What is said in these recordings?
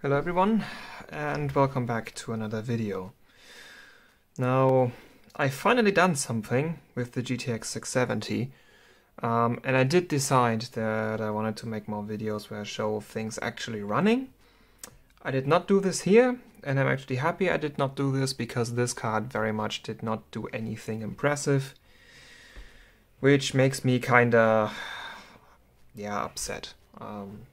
Hello everyone and welcome back to another video. Now I finally done something with the GTX 670 um, and I did decide that I wanted to make more videos where I show things actually running. I did not do this here and I'm actually happy I did not do this because this card very much did not do anything impressive which makes me kinda yeah upset. Um,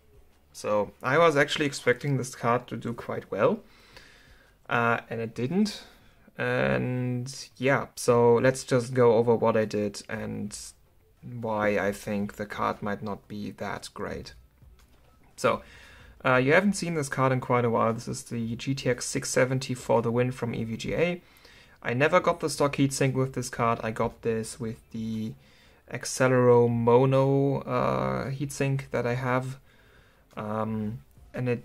so I was actually expecting this card to do quite well, uh, and it didn't. And yeah, so let's just go over what I did and why I think the card might not be that great. So, uh, you haven't seen this card in quite a while. This is the GTX 670 for the win from EVGA. I never got the stock heatsink with this card. I got this with the Accelero Mono uh, heatsink that I have um, and it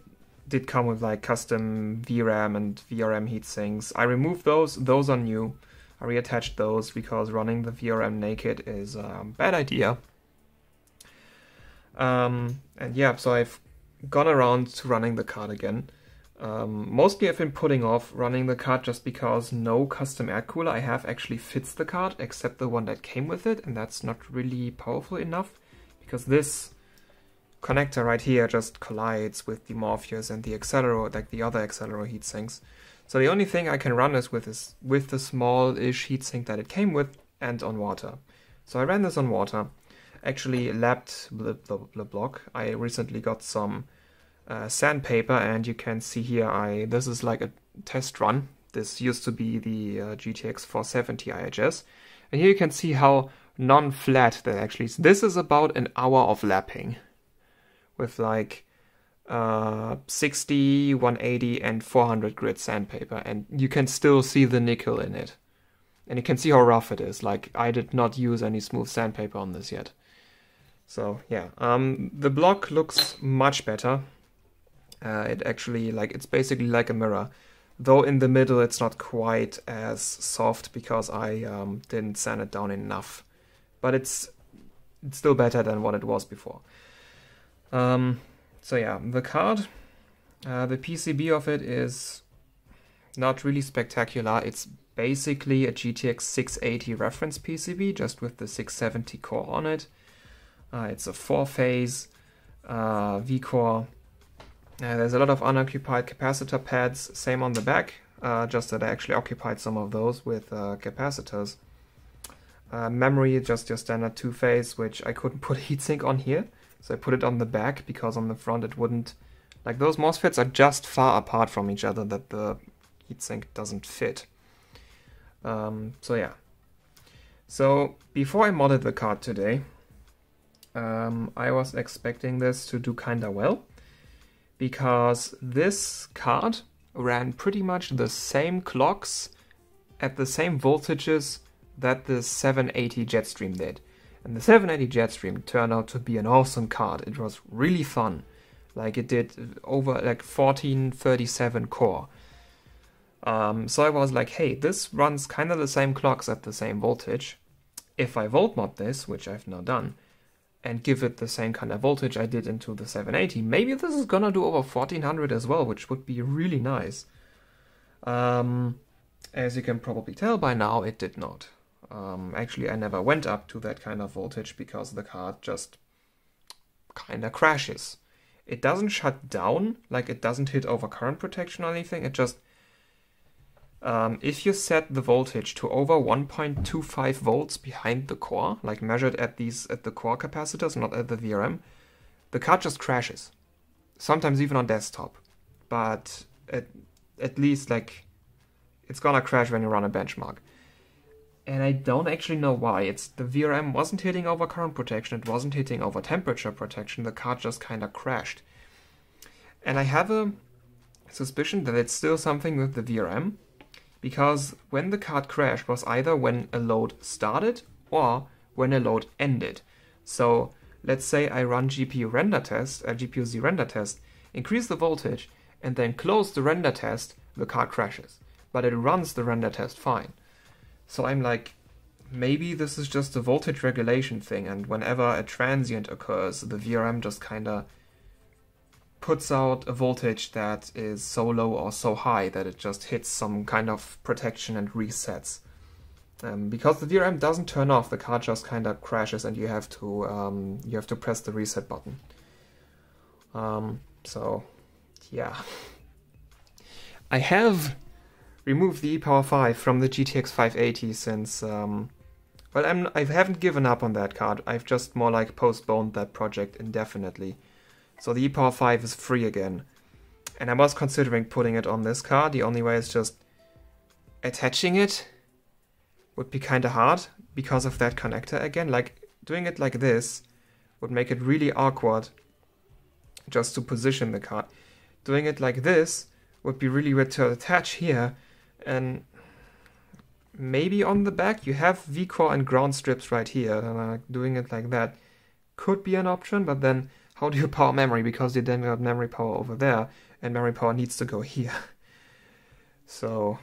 did come with like custom VRAM and VRM heatsinks. I removed those; those are new. I reattached those because running the VRM naked is a bad idea. Um, and yeah, so I've gone around to running the card again. Um, mostly I've been putting off running the card just because no custom air cooler I have actually fits the card except the one that came with it and that's not really powerful enough because this connector right here just collides with the Morpheus and the Accelero, like the other Accelero heatsinks. So the only thing I can run this with is with the small-ish heatsink that it came with and on water. So I ran this on water. Actually lapped the, the, the block. I recently got some uh, sandpaper and you can see here I this is like a test run. This used to be the uh, GTX 470 IHS. And here you can see how non-flat that actually is. This is about an hour of lapping with like uh, 60, 180, and 400 grit sandpaper, and you can still see the nickel in it. And you can see how rough it is. Like, I did not use any smooth sandpaper on this yet. So, yeah. Um, the block looks much better. Uh, it actually, like, it's basically like a mirror. Though in the middle it's not quite as soft because I um, didn't sand it down enough. But it's, it's still better than what it was before. Um, so yeah, the card, uh, the PCB of it is not really spectacular. It's basically a GTX 680 reference PCB, just with the 670 core on it. Uh, it's a four-phase uh, V-core. Uh, there's a lot of unoccupied capacitor pads, same on the back, uh, just that I actually occupied some of those with uh, capacitors. memory, just your standard two-phase, which I couldn't put heatsink on here. So I put it on the back because on the front it wouldn't. Like those MOSFETs are just far apart from each other that the heatsink doesn't fit. Um, so yeah. So before I modded the card today, um, I was expecting this to do kinda well because this card ran pretty much the same clocks at the same voltages that the 780 Jetstream did. And the 780 Jetstream turned out to be an awesome card. It was really fun. Like it did over like 1437 core. Um, so I was like, hey, this runs kind of the same clocks at the same voltage. If I volt mod this, which I've now done, and give it the same kind of voltage I did into the 780, maybe this is gonna do over 1400 as well, which would be really nice. Um, as you can probably tell by now, it did not. Um, actually, I never went up to that kind of voltage because the card just kind of crashes. It doesn't shut down, like it doesn't hit over current protection or anything. It just, um, if you set the voltage to over 1.25 volts behind the core, like measured at these at the core capacitors, not at the VRM, the card just crashes. Sometimes even on desktop, but at at least like it's gonna crash when you run a benchmark and I don't actually know why. It's the VRM wasn't hitting over current protection, it wasn't hitting over temperature protection, the card just kind of crashed. And I have a suspicion that it's still something with the VRM, because when the card crashed was either when a load started or when a load ended. So let's say I run GPU render test, a uh, GPU Z render test, increase the voltage, and then close the render test, the card crashes. But it runs the render test fine. So I'm like, maybe this is just a voltage regulation thing, and whenever a transient occurs, the VRM just kinda puts out a voltage that is so low or so high that it just hits some kind of protection and resets. Um, because the VRM doesn't turn off, the card just kind of crashes, and you have to um, you have to press the reset button. Um, so, yeah, I have removed the e power 5 from the GTX 580 since um, well I'm I haven't given up on that card. I've just more like postponed that project indefinitely. So the e power 5 is free again, and I was considering putting it on this card. The only way is just attaching it would be kind of hard because of that connector again. Like doing it like this would make it really awkward just to position the card. Doing it like this would be really weird to attach here and maybe on the back you have vCore and ground strips right here. And uh, doing it like that could be an option but then how do you power memory? Because you then got memory power over there and memory power needs to go here. So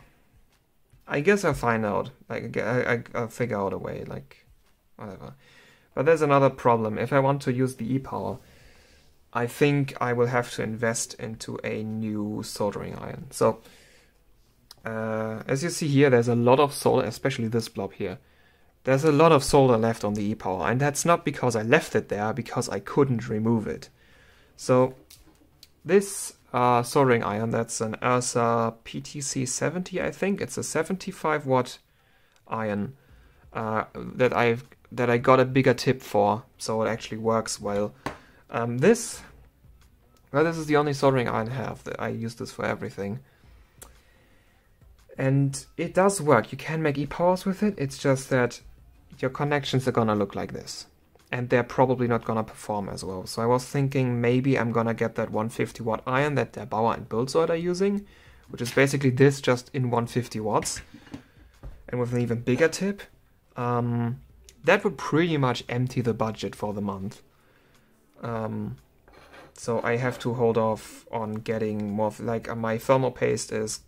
I guess I'll find out. Like I, I, will figure out a way like whatever. But there's another problem. If I want to use the e-power I think I will have to invest into a new soldering iron. So, uh, as you see here, there's a lot of solder, especially this blob here. There's a lot of solder left on the e-power, and that's not because I left it there, because I couldn't remove it. So, this uh, soldering iron, that's an Ersa PTC70, I think. It's a 75 watt iron uh, that I've that I got a bigger tip for, so it actually works well. Um, this well, this is the only soldering iron I have. That I use this for everything. And it does work. You can make e-powers with it. It's just that your connections are gonna look like this. And they're probably not gonna perform as well. So I was thinking maybe I'm gonna get that 150 watt iron that der8auer and Buildzoid are using, which is basically this just in 150 watts. And with an even bigger tip. Um, that would pretty much empty the budget for the month. Um, so I have to hold off on getting more, like uh, my thermal paste is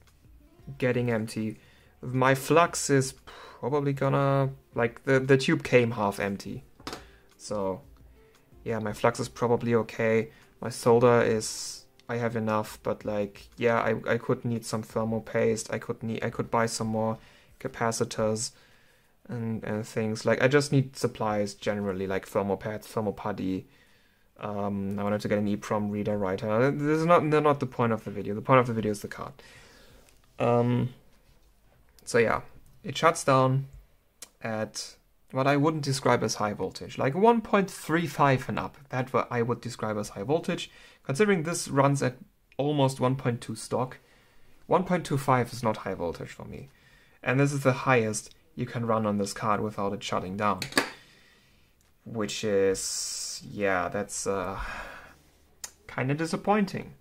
getting empty. My flux is probably gonna, like the, the tube came half empty. So yeah, my flux is probably okay. My solder is, I have enough, but like, yeah, I, I could need some thermal paste. I could need, I could buy some more capacitors and, and things. Like I just need supplies generally, like thermal pads, thermal putty, um, I wanted to get an EEPROM reader writer. This is not not the point of the video. The point of the video is the card. Um, so yeah, it shuts down at what I wouldn't describe as high voltage, like 1.35 and up. That what I would describe as high voltage. Considering this runs at almost 1.2 stock, 1.25 is not high voltage for me. And this is the highest you can run on this card without it shutting down. Which is yeah, that's uh, kind of disappointing.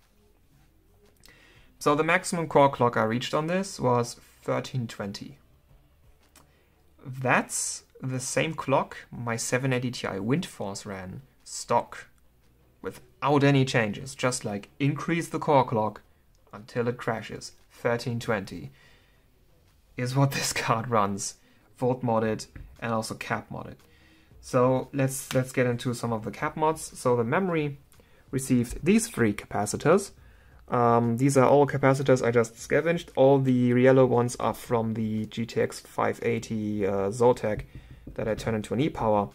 So the maximum core clock I reached on this was 1320. That's the same clock my 780 Ti Windforce ran stock without any changes, just like increase the core clock until it crashes. 1320 is what this card runs, volt modded and also cap modded. So let's let's get into some of the cap mods. So the memory received these three capacitors. Um, these are all capacitors I just scavenged. All the yellow ones are from the GTX 580 uh, Zotac that I turned into an e-power.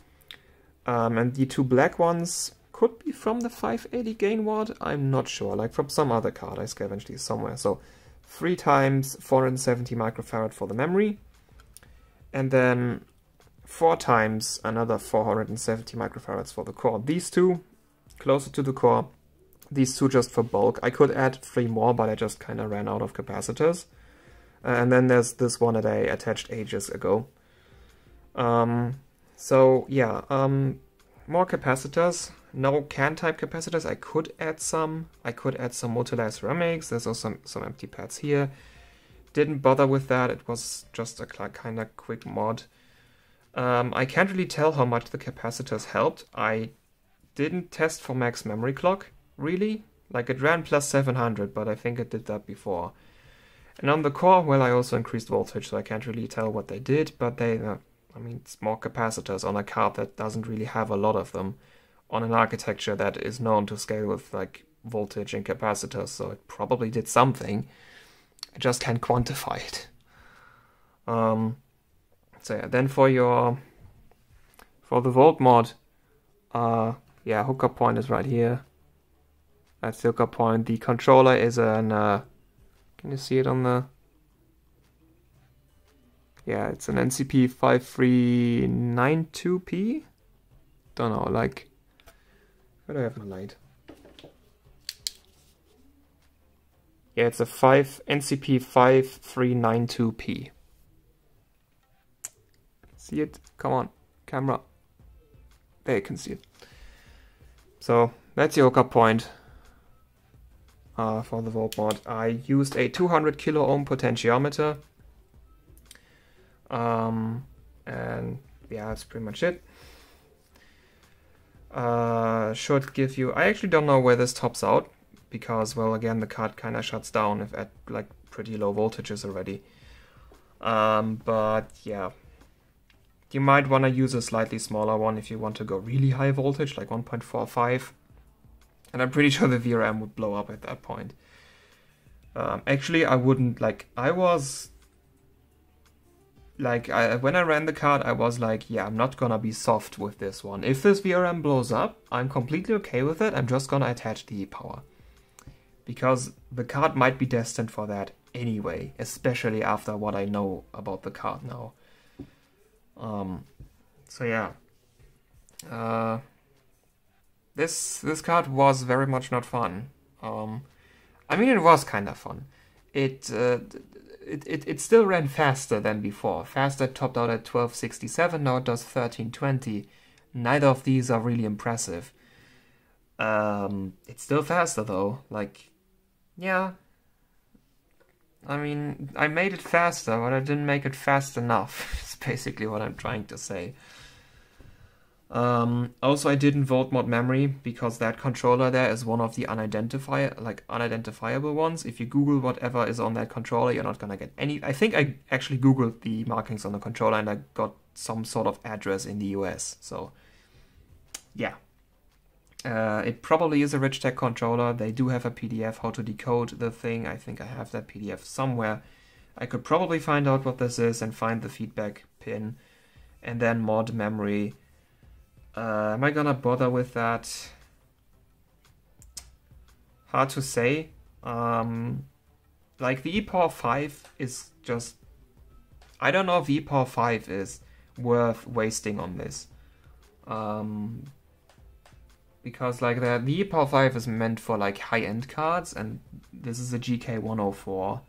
Um, and the two black ones could be from the 580 Gainward. I'm not sure, like from some other card. I scavenged these somewhere. So three times 470 microfarad for the memory. And then four times another 470 microfarads for the core. These two closer to the core, these two just for bulk. I could add three more, but I just kind of ran out of capacitors. Uh, and then there's this one that I attached ages ago. Um, so yeah, um, more capacitors. No can type capacitors. I could add some. I could add some multi-layer ceramics. There's also some, some empty pads here. Didn't bother with that. It was just a kind of quick mod. Um, I can't really tell how much the capacitors helped. I didn't test for max memory clock, really. Like it ran plus 700, but I think it did that before. And on the core, well, I also increased voltage, so I can't really tell what they did, but they, uh, I mean, more capacitors on a card that doesn't really have a lot of them, on an architecture that is known to scale with like voltage and capacitors, so it probably did something. I just can't quantify it. Um, so yeah, then for your for the volt mod, uh, yeah, hookup point is right here. The hookup point. The controller is an, uh, can you see it on the, yeah, it's an NCP 5392P. Don't know, like, where do I have my light? Yeah, it's a 5 NCP 5392P. See it? Come on, camera. There you can see it. So that's your hookup point uh, for the volt mod. I used a 200 kilo ohm potentiometer. Um, and yeah, that's pretty much it. Uh, should give you, I actually don't know where this tops out because, well, again, the card kind of shuts down if at like pretty low voltages already. Um, but yeah, you might want to use a slightly smaller one if you want to go really high voltage, like 1.45. And I'm pretty sure the VRM would blow up at that point. Um, actually, I wouldn't, like, I was, like, I, when I ran the card, I was like, yeah, I'm not gonna be soft with this one. If this VRM blows up, I'm completely okay with it. I'm just gonna attach the power. Because the card might be destined for that anyway, especially after what I know about the card now. Um, so yeah, uh, this this card was very much not fun. Um, I mean, it was kind of fun. It, uh, it it it still ran faster than before. Faster topped out at 1267. Now it does 1320. Neither of these are really impressive. Um, it's still faster though. Like, yeah, I mean, I made it faster, but I didn't make it fast enough. It's basically what I'm trying to say. Um, also, I didn't volt mod memory because that controller there is one of the unidentifiable, like unidentifiable ones. If you Google whatever is on that controller, you're not gonna get any. I think I actually Googled the markings on the controller and I got some sort of address in the US. So, yeah, uh, it probably is a Richtek controller. They do have a PDF how to decode the thing. I think I have that PDF somewhere. I could probably find out what this is and find the feedback pin and then mod memory. Uh, am I gonna bother with that? Hard to say. Um, like the ePower 5 is just... I don't know if ePower 5 is worth wasting on this. Um, because like the the Power 5 is meant for like high-end cards and this is a GK104.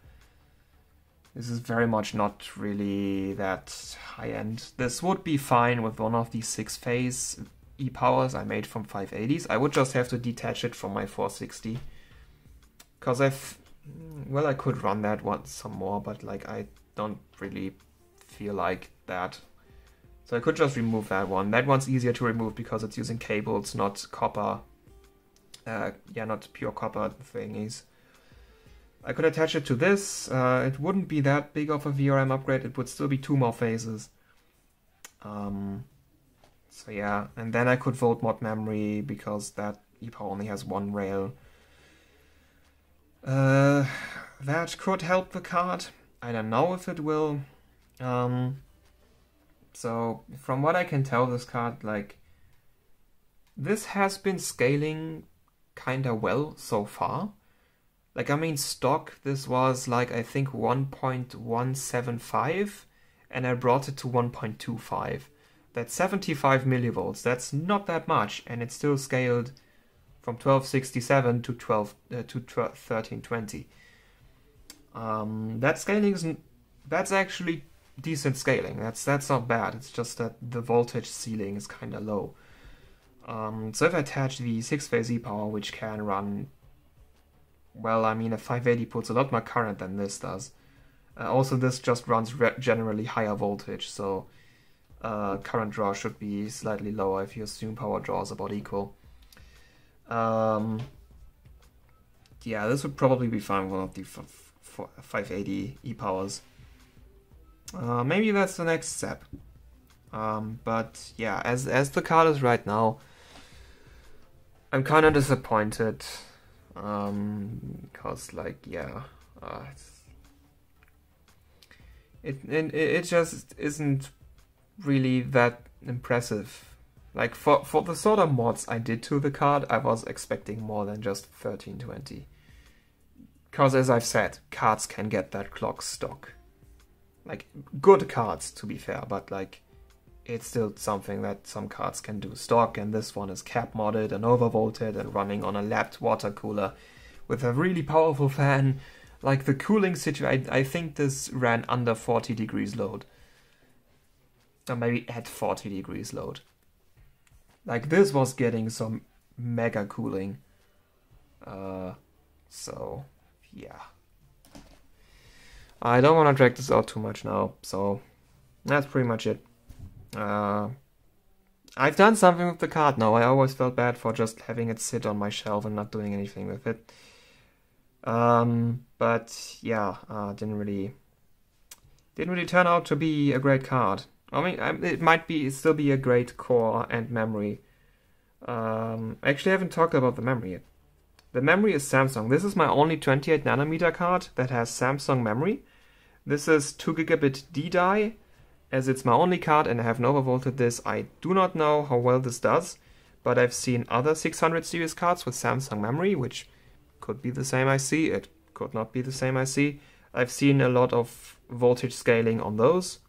This is very much not really that high-end. This would be fine with one of these six-phase e-powers I made from 580s. I would just have to detach it from my 460. Because I've... Well, I could run that once some more, but like I don't really feel like that so I could just remove that one. That one's easier to remove because it's using cables, not copper. Uh, yeah, not pure copper thingies. I could attach it to this. Uh, it wouldn't be that big of a VRM upgrade. It would still be two more phases. Um, so yeah, and then I could volt mod memory because that EPOW only has one rail. Uh, that could help the card. I don't know if it will. Um, so from what I can tell, this card, like, this has been scaling kinda well so far. Like, I mean, stock, this was like, I think 1.175, and I brought it to 1.25. That's 75 millivolts. That's not that much, and it still scaled from 1267 to 12 uh, to 1320. Um, that scaling is that's actually decent scaling. That's that's not bad. It's just that the voltage ceiling is kind of low. Um, so if I attach the 6-phase E-power, which can run, well, I mean, a 580 puts a lot more current than this does. Uh, also, this just runs generally higher voltage, so uh, current draw should be slightly lower if you assume power draw is about equal. Um, yeah, this would probably be fine with one of the 580 E-powers. Uh, maybe that's the next step. Um, but yeah, as as the card is right now, I'm kind of disappointed. Um, cause like yeah, uh, it, it it just isn't really that impressive. Like for for the sort of mods I did to the card, I was expecting more than just 1320. Cause as I've said, cards can get that clock stock. Like good cards to be fair, but like it's still something that some cards can do stock, and this one is cap modded and overvolted and running on a lapped water cooler with a really powerful fan. Like the cooling situation, I, think this ran under 40 degrees load. Or maybe at 40 degrees load. Like this was getting some mega cooling. Uh, so, yeah. I don't want to drag this out too much now, so that's pretty much it. Uh, I've done something with the card now. I always felt bad for just having it sit on my shelf and not doing anything with it. Um, but yeah, uh, didn't really didn't really turn out to be a great card. I mean, it might be still be a great core and memory. Um, actually, I haven't talked about the memory yet. The memory is Samsung. This is my only 28 nanometer card that has Samsung memory. This is 2 gigabit D-die as it's my only card and I have Nova Volted this, I do not know how well this does, but I've seen other 600 series cards with Samsung memory, which could be the same IC, it could not be the same IC. I've seen a lot of voltage scaling on those.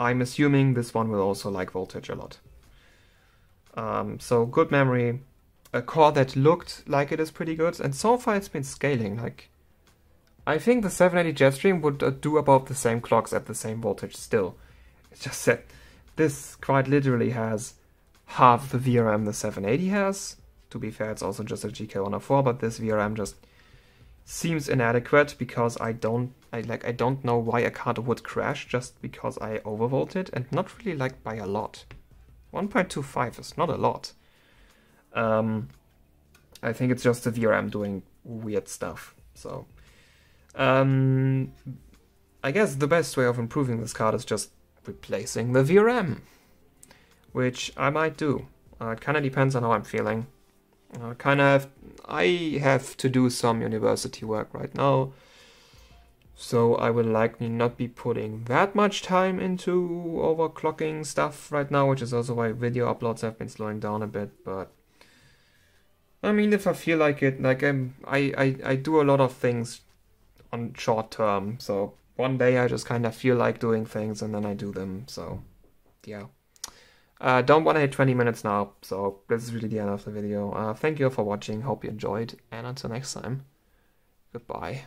I'm assuming this one will also like voltage a lot. Um, so good memory, a core that looked like it is pretty good, and so far it's been scaling, like I think the 780 Jetstream would uh, do about the same clocks at the same voltage still. It's just that this quite literally has half the VRM the 780 has. To be fair, it's also just a GK104, but this VRM just seems inadequate because I don't I like I don't know why a card would crash just because I overvolted and not really like by a lot. 1.25 is not a lot. Um, I think it's just the VRM doing weird stuff. So um, I guess the best way of improving this card is just replacing the VRM, which I might do. Uh, it kind of depends on how I'm feeling. Uh, kind of, I have to do some university work right now, so I will likely not be putting that much time into overclocking stuff right now, which is also why video uploads have been slowing down a bit. But I mean, if I feel like it, like I'm, I, I, I do a lot of things on short term. So one day I just kind of feel like doing things and then I do them. So yeah. Uh, don't want to hit 20 minutes now, so this is really the end of the video. Uh, thank you for watching, hope you enjoyed, and until next time, goodbye.